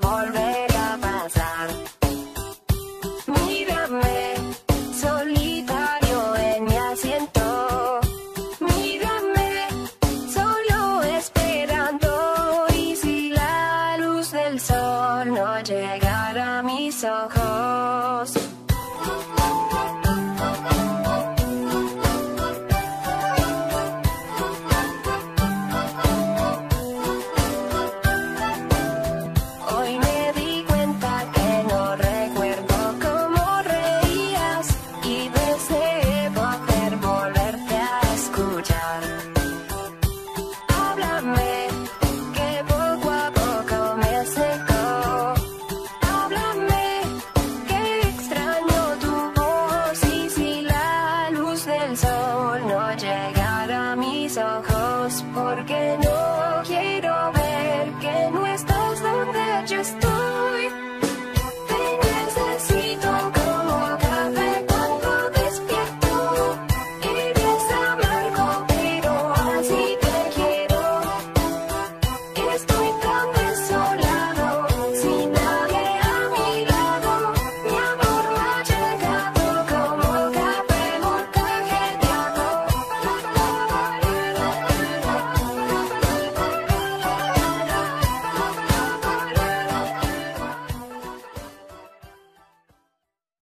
volver a pasar. Mírame, solitario en mi asiento. Mírame, solo esperando. Y si la luz del sol no llegara a mis ojos. porque no